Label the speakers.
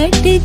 Speaker 1: लटके